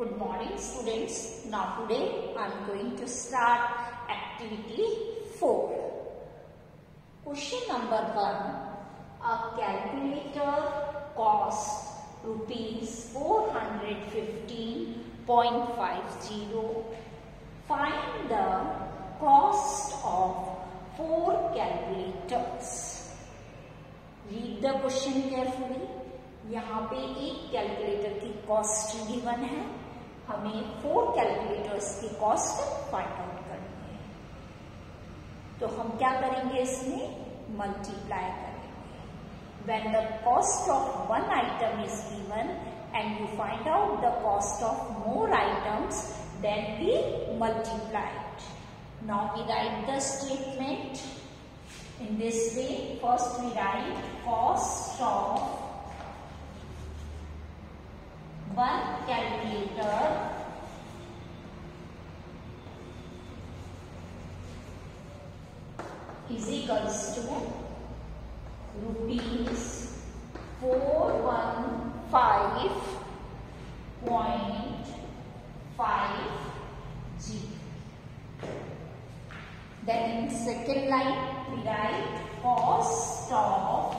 Good morning students. Now today I am going to start activity 4. Question number 1. A calculator costs rupees 415.50. Find the cost of 4 calculators. Read the question carefully. यहाँ पे एक calculator की cost given है हमें four calculators की cost find out करनी है। तो हम क्या करेंगे इसमें? मल्टीप्लाई करेंगे। When the cost of one item is given and you find out the cost of more items then we multiply now we write the statement in this way, first we write cost of one calculator is equals to rupees 415.5 G. Then in second line we write cost of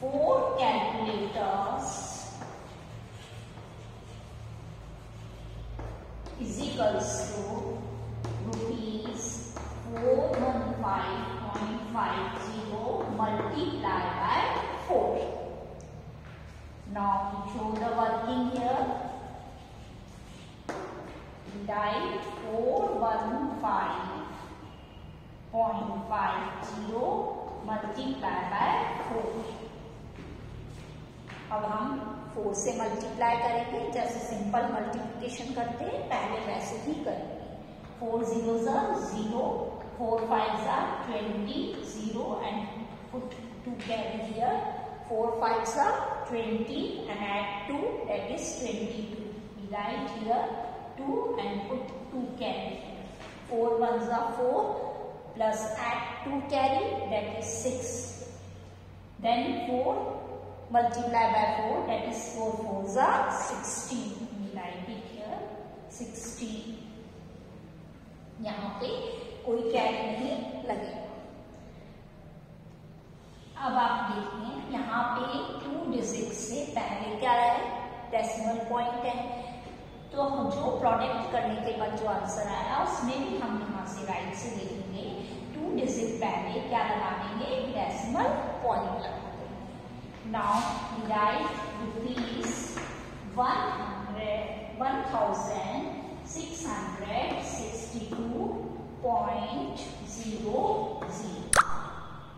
four calculators is equals to rupees 415.50 multiplied by 4. Now we show the working here. We write 415.50 multiplied by 4. अब हम four से multiply करेंगे, जैसे simple multiplication करते हैं, पहले वैसे ही करेंगे। Four zero zero, four five jar twenty zero and two carry here four five jar twenty and add two that is twenty two write here two and put two carry four one jar four plus add two carry that is six then four multiply by 4 that is 4 4s are 16 we write it here 16 यहाँ पे कोई carry नहीं लगेगा। अब आप देखें यहाँ पे टू डिजिट से पहले क्या है? डेसिमल पॉइंट है। तो हम जो प्रोडक्ट करने के बाद जो आंसर आया, उसमें भी हम यहाँ से राइट से देखेंगे। टू डिजिट पहले क्या लगा देंगे? डेसिमल पॉइंट लगा Now we write rupees one hundred one thousand six hundred sixty-two point zero zero.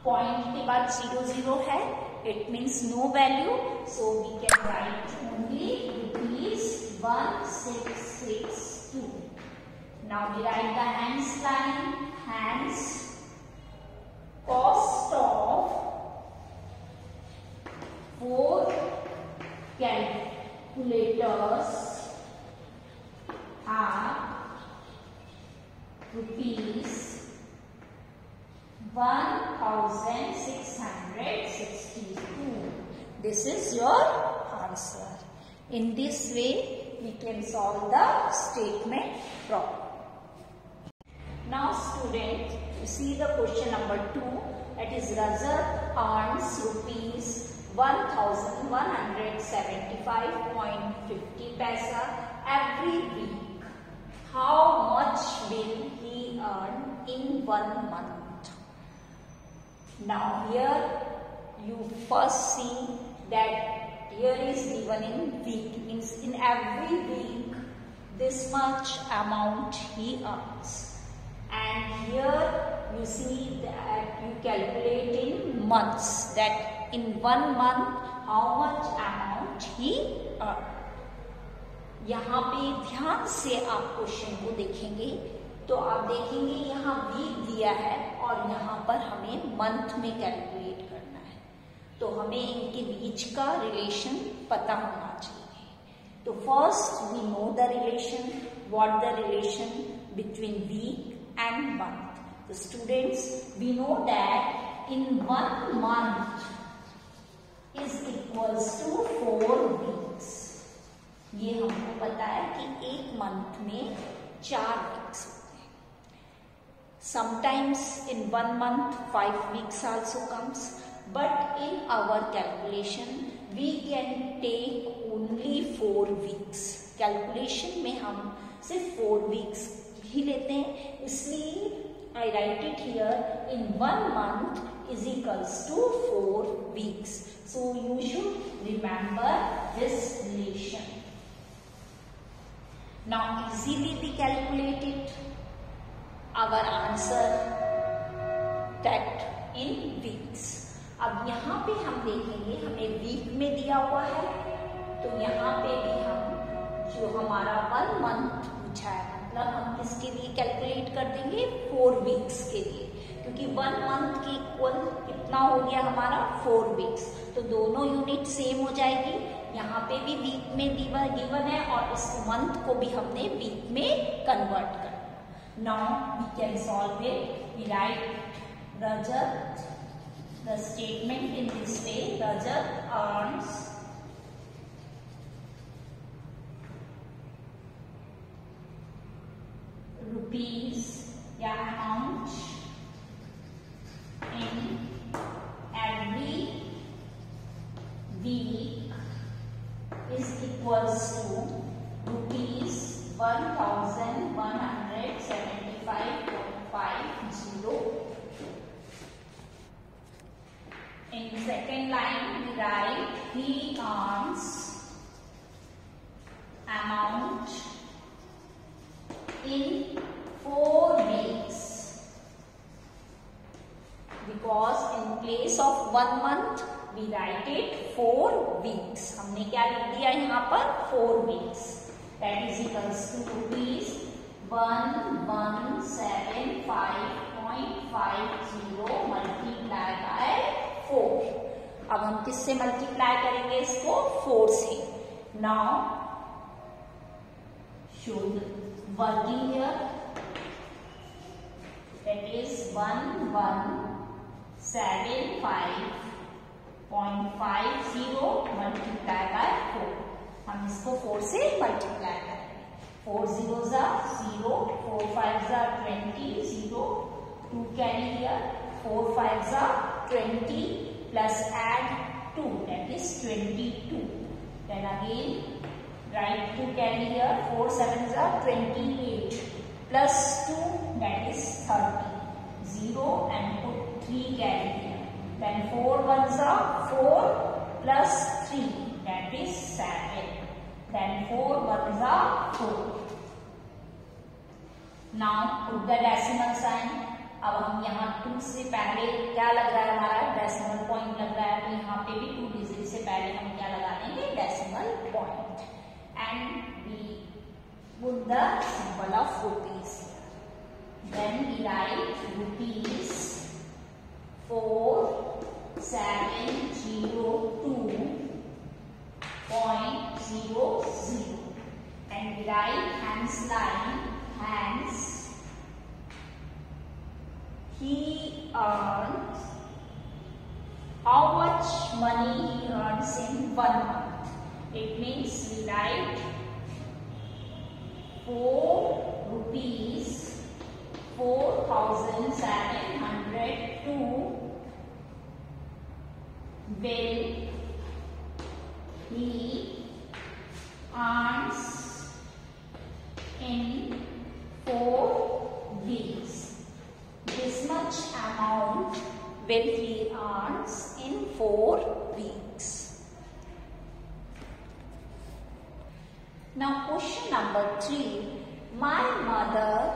Point के बाद zero zero है. It means no value. So we can write only rupees one six six calculators are rupees one thousand six hundred sixty-two. This is your answer. In this way, we can solve the statement problem. Now, student, you see the question number two. That is, Rajat earns rupees 1175.50 paisa every week. How much will he earn in one month? Now here you first see that here is given in week means in every week this much amount he earns and here you see that you calculate in months that in one month, how much amount he. यहाँ पे ध्यान से आप question को देखेंगे तो आप देखेंगे यहाँ वीक दिया है और यहाँ पर हमें मंथ में कैलकुलेट करना है। तो हमें इनके बीच का रिलेशन पता होना चाहिए। तो first we know the relation what the relation between week and month we know that in one month is equals to 4 weeks ये हमको पता है कि एक मंथ में चार वीक्स होते हैं। Sometimes in one month five weeks also comes but in our calculation we can take only four weeks calculation में हम सिर्फ़ फोर वीक्स ही लेते हैं, इसलिए I write it here in one month is equals to four weeks so you should remember this relation Now, easily we calculated our answer, that in weeks. अब यहाँ पे हम देखेंगे, हमें वीक में दिया हुआ है। तो यहाँ पे भी हम जो हमारा वन मंथ पूछा है मतलब हम किसके लिए कैलकुलेट कर देंगे फोर वीक्स के लिए। क्योंकि वन मंथ के इक्वल कितना हो गया हमारा फोर वीक्स तो दोनों यूनिट सेम हो जाएगी। यहाँ पे भी वीक में गिवन है और इस मंथ को भी हमने वीक में कन्वर्ट कर now we can solve it we write Rajat the statement in this way Rajat earns rupees या amount in every week is equals to rupees 1175.50 in second line we write he earns amount in place of one month we write it four weeks हमने क्या लिख दिया यहाँ पर four weeks that is equals to rupees one one seven five point five zero multiply by four अब हम किससे multiply करेंगे इसको फोर से now should working here that is one one seven five point five zero multiply by four हम इसको four से multiply करें फोर ज़ीरो जा ज़ीरो फोर फाइव जा twenty zero two carry here four five जा twenty plus add two that is twenty two then again write two carry here four seven जा twenty eight plus two that is thirty zero and two three carry here. Then four ones are four plus three. that is seven. Then four ones are four. Now put the decimal sign. अब हम यहाँ to से पहले क्या लग रहा है हमारा डेसिमल पॉइंट लग रहा है तो यहाँ पे भी टू डिजिट से पहले हम क्या लगा देंगे decimal point and we put the symbol of rupees. Then we write rupees Four seven zero two. Point zero zero, and right hands line hands. He earned how much money he earns in one month? It means we write 4 rupees 4702 will he earns in four weeks. This much amount will he earns in four weeks. Now question number three. My mother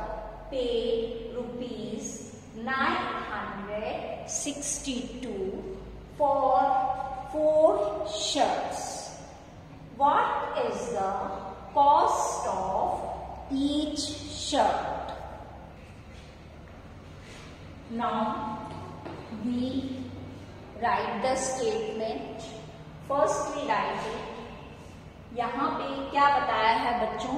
paid rupees 962 for four shirts. What is the cost of each shirt? Now we write the statement. First we write it. यहाँ पे क्या बताया है बच्चों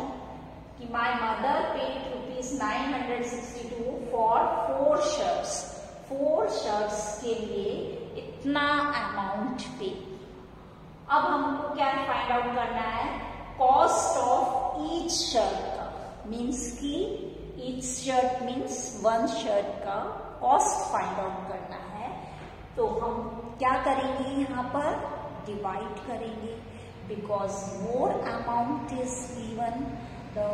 paid rupees nine hundred sixty two for four shirts four shirts के लिए इतना amount पे। अब हमको क्या फाइंड आउट करना है? कॉस्ट ऑफ़ ईच शर्ट का। मीन्स की each shirt means one shirt का कॉस्ट फाइंड आउट करना है। तो हम क्या करेंगे यहाँ पर? डिवाइड करेंगे। Because more amount is given the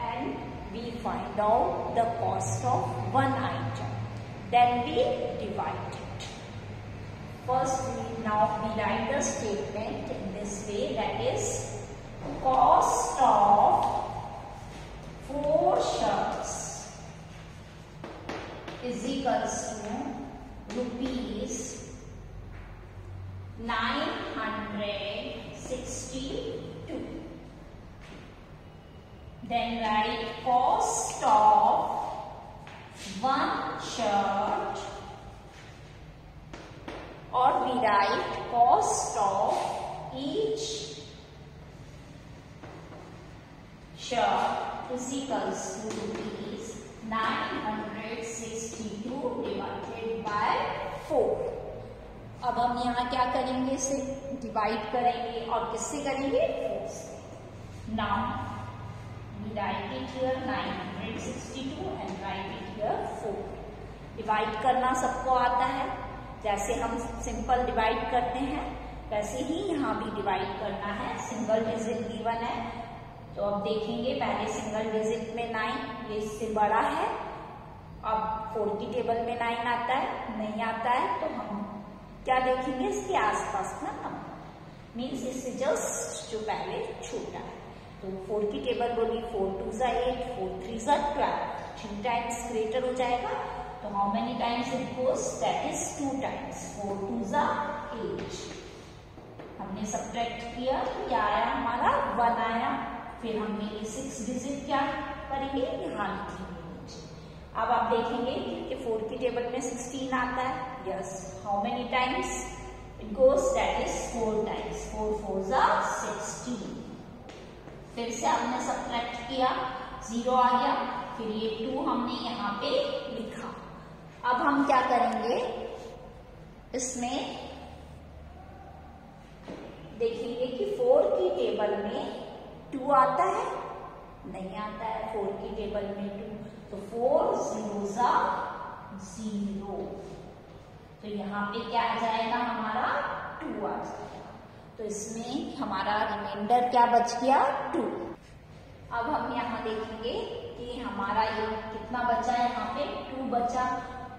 and we find out the cost of one item then we divide First, we now we write the statement in this way that is cost of four shirts is equals to rupees 962. Then write cost of one shirt we write cost of each shirt is equals to rupees 962 divided by 4 अब हम यहाँ क्या करेंगे? इसे divide करेंगे। और किससे करेंगे? Now divide it here 962 and divide it here 4 divide करना सबको आता है। जैसे हम सिंपल डिवाइड करते हैं, वैसे ही यहाँ भी डिवाइड करना है। सिंगल डिजिट गिवन है तो अब देखेंगे पहले सिंगल डिजिट में नाइन, ये इससे बड़ा है। अब फोर की टेबल में नाइन आता है, नहीं आता है तो हम क्या देखेंगे इसके आसपास ना नंबर। मीन्स इससे जस्ट जो पहले छोटा है। तो फोर की टेबल बोली, फोर टू ज़ा एट, फोर थ्री ज़ा ट्वेल्व। थ्री टाइम्स ग्रेटर हो जाएगा तो how many times it goes that is two times four two ज़ा एट हमने सब्ट्रैक्ट किया तो क्या आया हमारा वन आया। फिर हमने ये सिक्स डिजिट क्या करेंगे? यहाँ लिखेंगे अब आप देखेंगे कि फोर की टेबल में सिक्सटीन आता है। Yes how many times it goes that is four times four four ज़ा सिक्सटीन फिर से हमने सब्ट्रैक्ट किया। ज़ीरो आ गया। फिर ये टू हमने यहाँ पे लिखा। अब हम क्या करेंगे? इसमें देखेंगे कि फोर की टेबल में टू आता है, नहीं आता है फोर की टेबल में टू तो फोर ज़ीरो सा ज़ीरो तो यहाँ पे क्या आ जाएगा? हमारा टू आ जाएगा. तो इसमें हमारा रिमाइंडर क्या बच गया? टू अब हम यहाँ देखेंगे कि हमारा ये कितना बचा है यहाँ पे? टू बचा.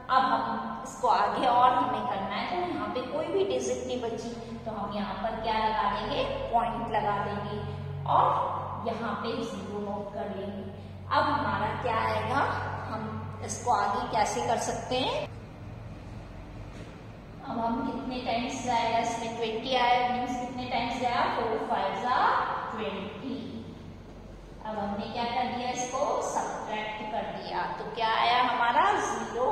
अब हम इसको आगे और हमें करना है। तो यहाँ पे कोई भी डिजिट नहीं बची तो हम यहाँ पर क्या लगा देंगे? पॉइंट लगा देंगे और यहाँ पे ज़ीरो नोट कर लेंगे। अब हमारा क्या आएगा? हम इसको आगे कैसे कर सकते हैं? अब हम कितने टाइम्स जाएगा इसमें ट्वेंटी आया। मीन्स कितने टाइम्स गया फोर फाइव जा ट्वेंटी अब हमने क्या कर दिया इसको? सब्ट्रैक्ट कर दिया। तो क्या आया? हमारा zero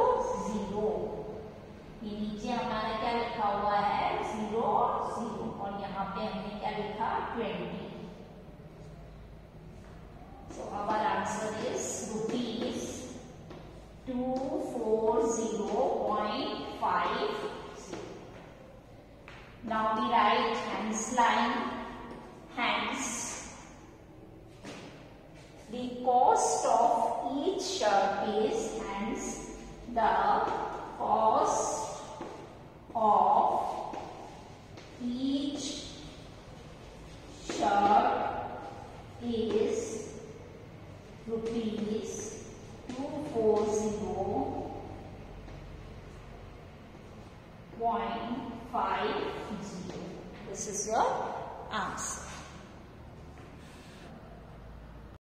then we 20. So our answer is rupees 240.50. Now we write hands line, hands. The cost of each shirt is hands. The